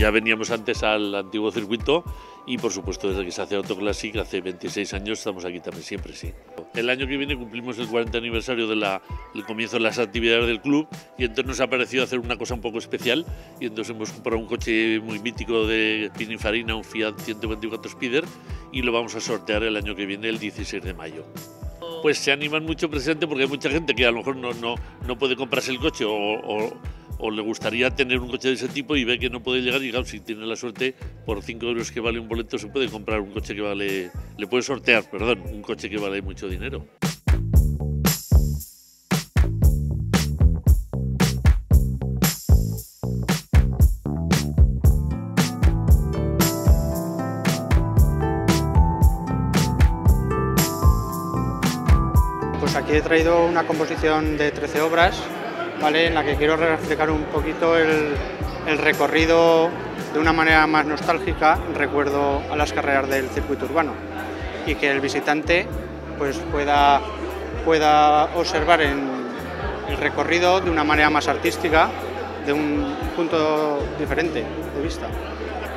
Ya veníamos antes al antiguo circuito y por supuesto desde que se hace Autoclassic hace 26 años estamos aquí también siempre, sí. El año que viene cumplimos el 40 aniversario del comienzo de las actividades del club y entonces nos ha parecido hacer una cosa un poco especial y entonces hemos comprado un coche muy mítico de Pininfarina, un Fiat 124 Spider y lo vamos a sortear el año que viene, el 16 de mayo pues se animan mucho precisamente porque hay mucha gente que a lo mejor no, no, no puede comprarse el coche o o le gustaría tener un coche de ese tipo y ve que no puede llegar y claro, si tiene la suerte, por 5 euros que vale un boleto se puede comprar un coche que vale, le puede sortear, perdón, un coche que vale mucho dinero. Pues aquí he traído una composición de 13 obras en la que quiero reflejar un poquito el, recorrido de una manera más nostálgica, recuerdo a las carreras del circuito urbano y que el visitante pues, pueda, pueda observar el recorrido de una manera más artística, de un punto diferente de vista.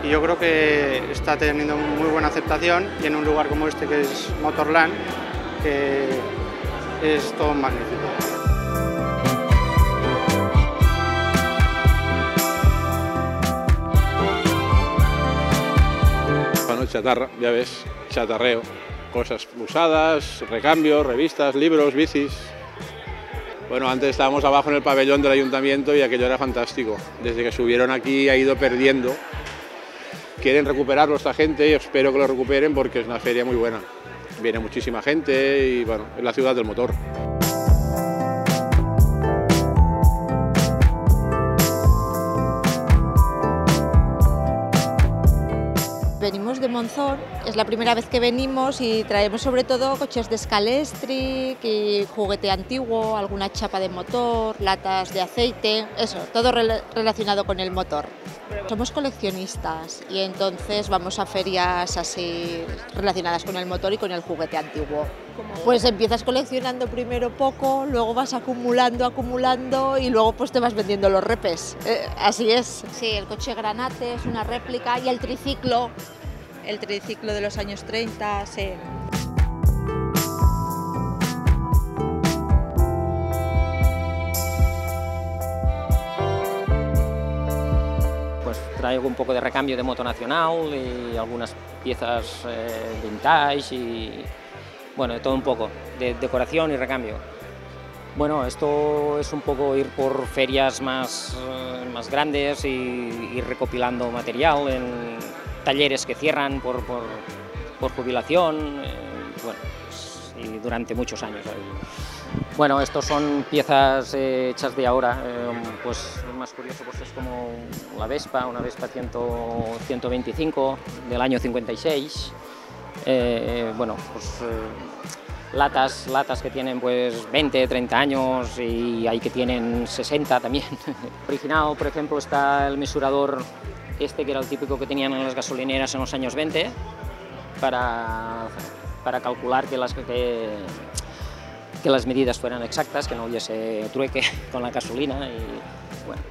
Y yo creo que está teniendo muy buena aceptación y en un lugar como este que es Motorland, que es todo magnífico. Chatarra, ya ves, chatarreo, cosas usadas, recambios, revistas, libros, bicis. Bueno, antes estábamos abajo en el pabellón del ayuntamiento y aquello era fantástico. Desde que subieron aquí ha ido perdiendo. Quieren recuperarlo esta gente y espero que lo recuperen porque es una feria muy buena. Viene muchísima gente y bueno, es la ciudad del motor. Venimos de Monzón, es la primera vez que venimos y traemos sobre todo coches de Scalestric y juguete antiguo, alguna chapa de motor, latas de aceite, eso, todo relacionado con el motor. Somos coleccionistas y entonces vamos a ferias así relacionadas con el motor y con el juguete antiguo. Pues empiezas coleccionando primero poco, luego vas acumulando, acumulando y luego pues te vas vendiendo los repes. Eh, así es. Sí, el coche Granate es una réplica y el triciclo el triciclo de los años 30, sí. Pues traigo un poco de recambio de moto nacional y algunas piezas eh, vintage y bueno, de todo un poco, de decoración y recambio. Bueno, esto es un poco ir por ferias más, eh, más grandes y ir recopilando material en, talleres que cierran por, por, jubilación, eh, bueno, pues, y durante muchos años. Bueno, estos son piezas eh, hechas de ahora, eh, pues lo más curioso pues es como la Vespa, una Vespa 100, 125 del año 56, bueno, pues latas, latas que tienen pues 20, 30 años y hay que tienen 60 también. Original, por ejemplo, está el mesurador este que era el típico que tenían en las gasolineras en los años 20, para, para calcular que las, que, que las medidas fueran exactas, que no hubiese trueque con la gasolina y bueno.